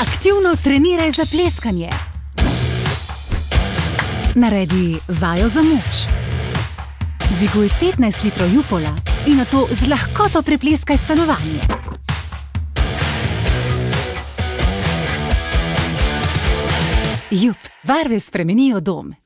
Aktivno treniraj za pleskanje. Naredi vajo za moč. Dviguj 15 litrov jupola in na to z lahkoto prepleskaj stanovanje. Jup, barve spremenijo dom.